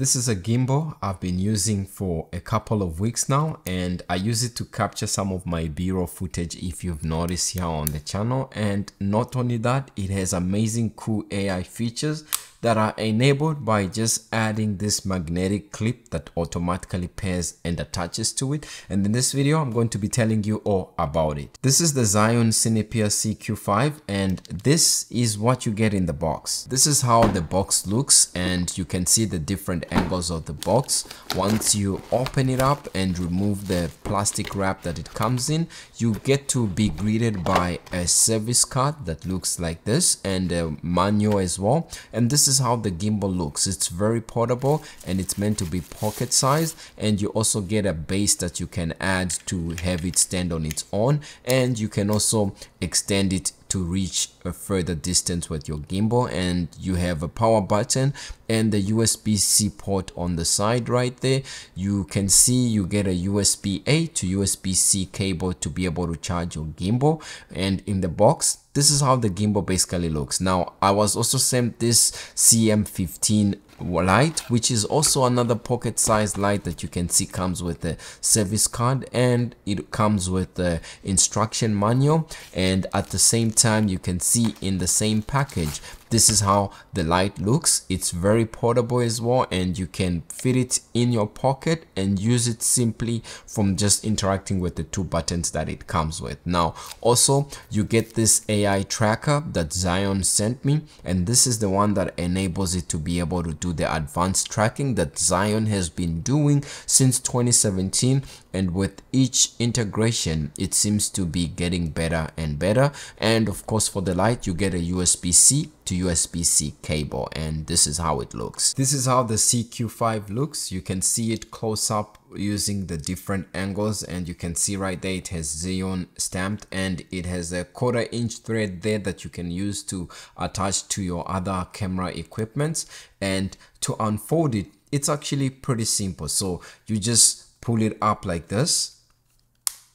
This is a gimbal I've been using for a couple of weeks now and I use it to capture some of my b-roll footage if you've noticed here on the channel. And not only that it has amazing cool AI features that are enabled by just adding this magnetic clip that automatically pairs and attaches to it. And in this video, I'm going to be telling you all about it. This is the Zhiyun Cinepeer CQ5 and this is what you get in the box. This is how the box looks and you can see the different angles of the box. Once you open it up and remove the plastic wrap that it comes in, you get to be greeted by a service card that looks like this and a manual as well. And this is how the gimbal looks. It's very portable and it's meant to be pocket sized and you also get a base that you can add to have it stand on its own and you can also extend it to reach a further distance with your gimbal and you have a power button and the USB-C port on the side right there. You can see you get a USB-A to USB-C cable to be able to charge your gimbal. And in the box this is how the gimbal basically looks. Now I was also sent this CM15 light which is also another pocket sized light that you can see comes with a service card and it comes with the instruction manual. And at the same time you can see in the same package this is how the light looks. It's very portable as well and you can fit it in your pocket and use it simply from just interacting with the two buttons that it comes with. Now also you get this AI tracker that Zhiyun sent me and this is the one that enables it to be able to do the advanced tracking that Zhiyun has been doing since 2017 and with each integration it seems to be getting better and better. And of course for the light you get a USB-C to USB-C cable and this is how it looks. This is how the CQ5 looks. You can see it close up using the different angles and you can see right there it has Zhiyun stamped and it has a quarter inch thread there that you can use to attach to your other camera equipments and to unfold it it's actually pretty simple so you just pull it up like this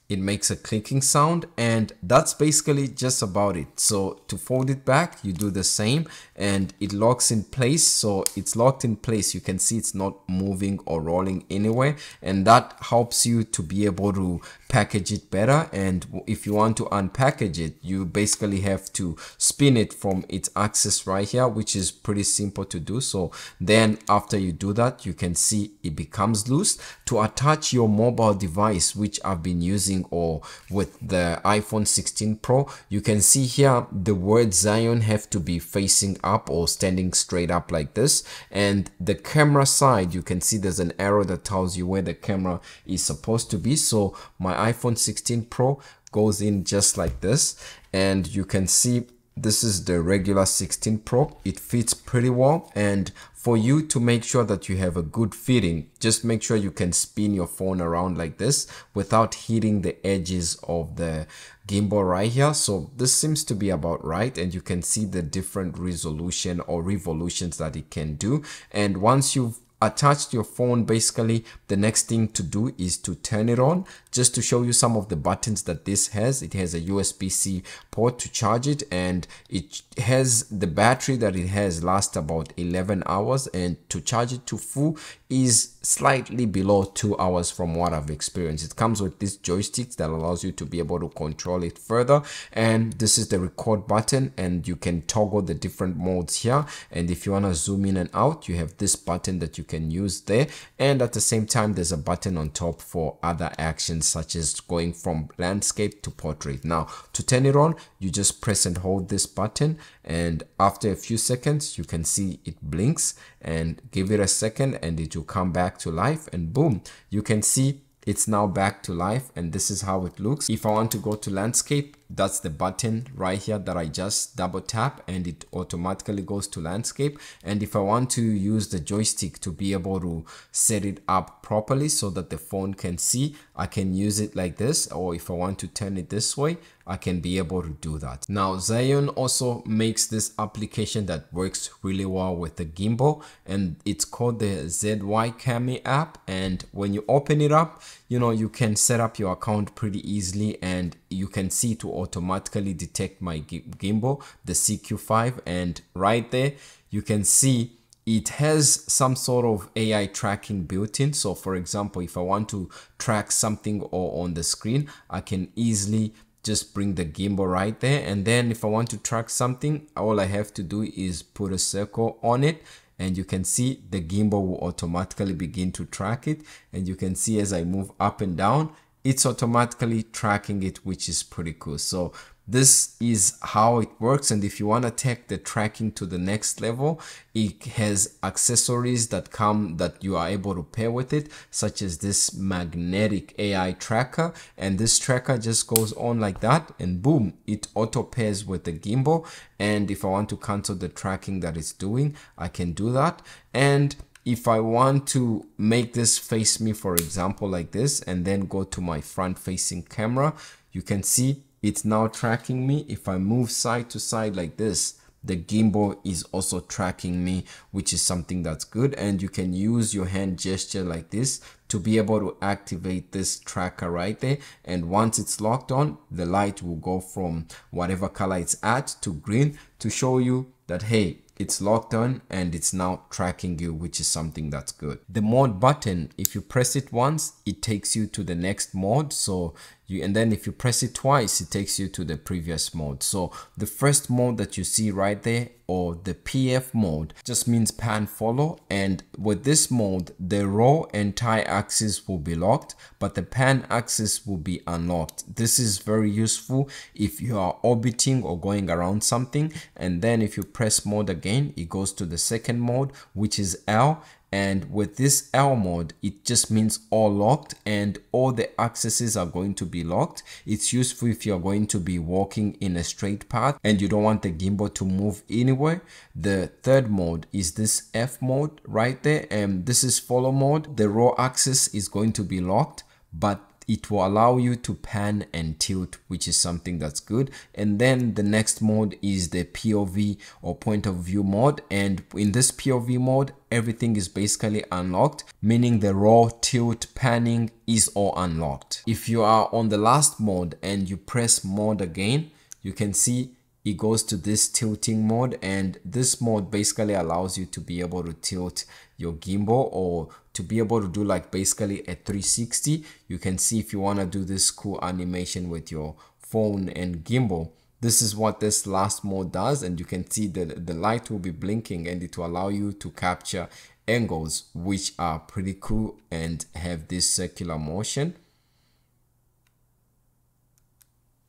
it makes a clicking sound and that's basically just about it. So to fold it back you do the same and it locks in place. So it's locked in place. You can see it's not moving or rolling anywhere and that helps you to be able to package it better and if you want to unpackage it you basically have to spin it from its axis right here which is pretty simple to do so then after you do that you can see it becomes loose to attach your mobile device which I've been using or with the iPhone 16 Pro, you can see here the word Zhiyun have to be facing up or standing straight up like this. And the camera side, you can see there's an arrow that tells you where the camera is supposed to be. So my iPhone 16 Pro goes in just like this and you can see this is the regular 16 Pro. It fits pretty well and for you to make sure that you have a good fitting, just make sure you can spin your phone around like this without hitting the edges of the gimbal right here. So this seems to be about right and you can see the different resolution or revolutions that it can do. And once you've attached your phone basically the next thing to do is to turn it on just to show you some of the buttons that this has. It has a USB-C port to charge it and it has the battery that it has lasts about 11 hours and to charge it to full is slightly below two hours from what I've experienced. It comes with this joysticks that allows you to be able to control it further and this is the record button and you can toggle the different modes here. And if you want to zoom in and out you have this button that you can use there. And at the same time there's a button on top for other actions such as going from landscape to portrait now to turn it on you just press and hold this button and after a few seconds you can see it blinks and give it a second and it will come back to life and boom you can see it's now back to life and this is how it looks. If i want to go to landscape that's the button right here that I just double tap and it automatically goes to landscape. And if I want to use the joystick to be able to set it up properly so that the phone can see I can use it like this. Or if I want to turn it this way I can be able to do that. Now Zhiyun also makes this application that works really well with the gimbal and it's called the ZY Cami app. And when you open it up you know you can set up your account pretty easily and you can see to automatically detect my gimbal the CQ5 and right there you can see it has some sort of AI tracking built in. So for example, if I want to track something or on the screen, I can easily just bring the gimbal right there. And then if I want to track something, all I have to do is put a circle on it and you can see the gimbal will automatically begin to track it. And you can see as I move up and down, it's automatically tracking it, which is pretty cool. So this is how it works and if you want to take the tracking to the next level it has accessories that come that you are able to pair with it such as this magnetic ai tracker and this tracker just goes on like that and boom it auto pairs with the gimbal and if i want to cancel the tracking that it's doing i can do that and if I want to make this face me for example like this and then go to my front facing camera you can see it's now tracking me. If I move side to side like this the gimbal is also tracking me which is something that's good. And you can use your hand gesture like this to be able to activate this tracker right there. And once it's locked on the light will go from whatever color it's at to green to show you that hey it's locked on and it's now tracking you which is something that's good. The mode button if you press it once it takes you to the next mode so you and then if you press it twice it takes you to the previous mode. So the first mode that you see right there or the pf mode just means pan follow and with this mode the raw and tie axis will be locked but the pan axis will be unlocked. This is very useful if you are orbiting or going around something and then if you press mode again it goes to the second mode which is l and with this L mode it just means all locked and all the accesses are going to be locked. It's useful if you're going to be walking in a straight path and you don't want the gimbal to move anywhere. The third mode is this F mode right there and this is follow mode. The raw axis is going to be locked but it will allow you to pan and tilt which is something that's good. And then the next mode is the POV or point of view mode. And in this POV mode everything is basically unlocked meaning the raw tilt panning is all unlocked. If you are on the last mode and you press mode again you can see it goes to this tilting mode. And this mode basically allows you to be able to tilt your gimbal or to be able to do like basically a 360 you can see if you want to do this cool animation with your phone and gimbal. This is what this last mode does and you can see that the light will be blinking and it will allow you to capture angles which are pretty cool and have this circular motion.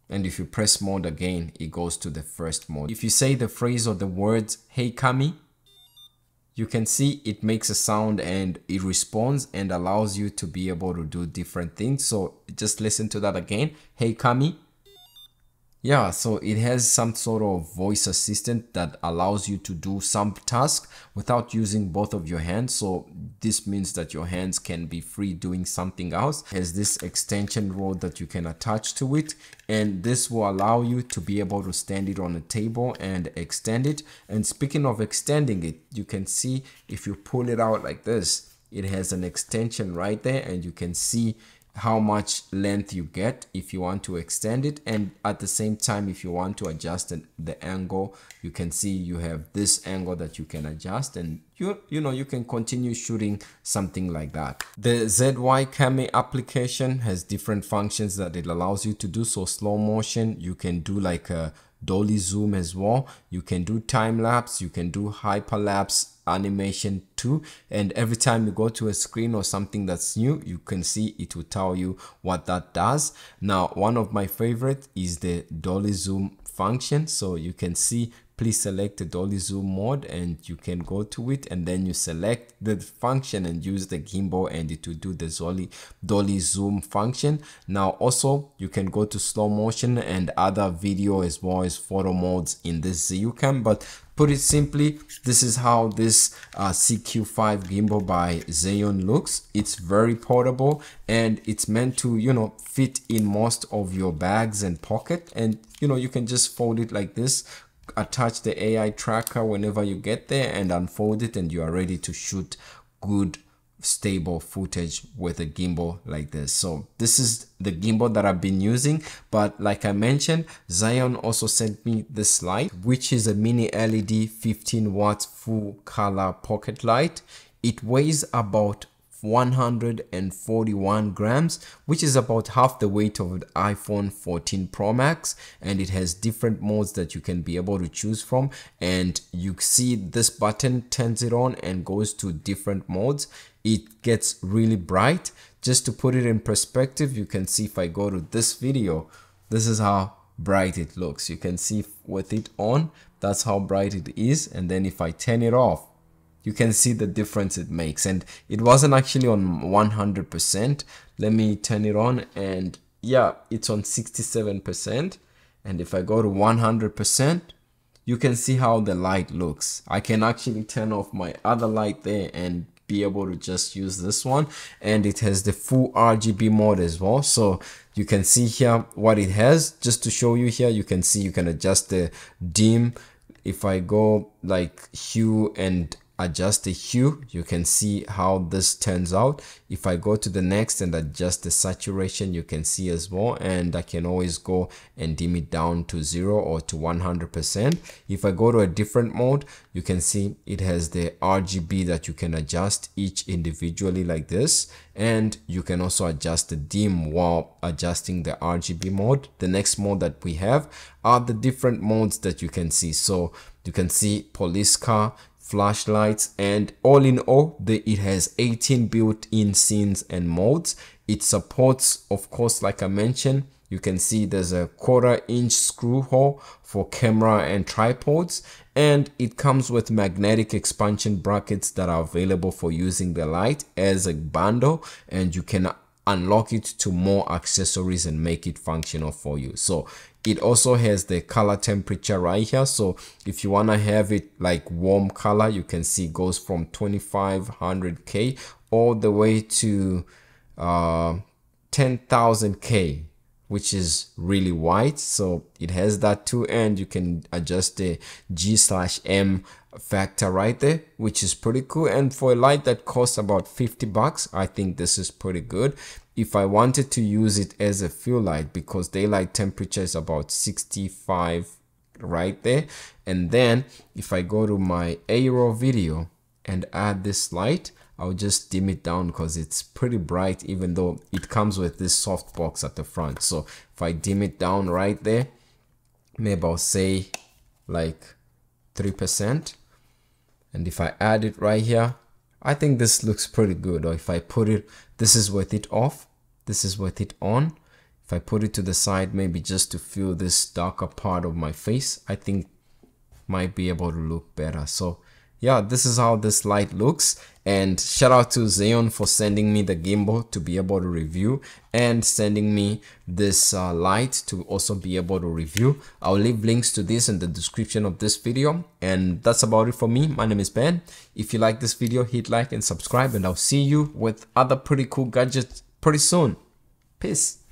And if you press mode again it goes to the first mode. If you say the phrase or the words hey kami you can see it makes a sound and it responds and allows you to be able to do different things. So just listen to that again. Hey kami yeah, so it has some sort of voice assistant that allows you to do some task without using both of your hands. So this means that your hands can be free doing something else. It has this extension rod that you can attach to it and this will allow you to be able to stand it on a table and extend it. And speaking of extending it, you can see if you pull it out like this, it has an extension right there and you can see how much length you get if you want to extend it. And at the same time if you want to adjust the angle you can see you have this angle that you can adjust. And you you know you can continue shooting something like that. The ZY Cami application has different functions that it allows you to do. So slow motion you can do like a dolly zoom as well. You can do time lapse you can do hyperlapse animation too and every time you go to a screen or something that's new you can see it will tell you what that does. Now one of my favorite is the dolly zoom function so you can see please select the dolly zoom mode and you can go to it and then you select the function and use the gimbal and it will do the dolly dolly zoom function. Now also you can go to slow motion and other video as well as photo modes in this ZUCam but put it simply this is how this uh, CQ5 gimbal by Zhiyun looks. It's very portable and it's meant to you know fit in most of your bags and pocket. And you know you can just fold it like this attach the AI tracker whenever you get there and unfold it and you are ready to shoot good stable footage with a gimbal like this. So this is the gimbal that I've been using but like I mentioned Zhiyun also sent me this light which is a mini LED 15 watts full color pocket light. It weighs about 141 grams which is about half the weight of the iphone 14 pro max. And it has different modes that you can be able to choose from. And you see this button turns it on and goes to different modes. It gets really bright. Just to put it in perspective you can see if i go to this video this is how bright it looks. You can see with it on that's how bright it is. And then if i turn it off you can see the difference it makes. And it wasn't actually on 100% let me turn it on and yeah it's on 67% and if I go to 100% you can see how the light looks. I can actually turn off my other light there and be able to just use this one. And it has the full RGB mode as well. So you can see here what it has. Just to show you here you can see you can adjust the dim. If I go like hue and adjust the hue. You can see how this turns out. If i go to the next and adjust the saturation you can see as well. And i can always go and dim it down to zero or to 100 percent. If i go to a different mode you can see it has the rgb that you can adjust each individually like this. And you can also adjust the dim while adjusting the rgb mode. The next mode that we have are the different modes that you can see. So you can see police car flashlights and all in all the, it has 18 built-in scenes and modes. It supports of course like i mentioned you can see there's a quarter inch screw hole for camera and tripods and it comes with magnetic expansion brackets that are available for using the light as a bundle and you can unlock it to more accessories and make it functional for you. So it also has the color temperature right here. So if you want to have it like warm color you can see goes from 2500k all the way to uh 10,000k which is really white so it has that too and you can adjust the g slash m factor right there which is pretty cool. And for a light that costs about 50 bucks i think this is pretty good. If I wanted to use it as a fill light because daylight temperature is about 65 right there. And then if I go to my A-roll video and add this light I'll just dim it down because it's pretty bright even though it comes with this soft box at the front. So if I dim it down right there maybe I'll say like 3% and if I add it right here I think this looks pretty good. Or if I put it this is with it off. This is with it on. If I put it to the side maybe just to feel this darker part of my face I think might be able to look better. So yeah this is how this light looks. And shout out to Zhiyun for sending me the gimbal to be able to review and sending me this uh, light to also be able to review. I'll leave links to this in the description of this video. And that's about it for me. My name is Ben. If you like this video hit like and subscribe. And I'll see you with other pretty cool gadgets pretty soon. Peace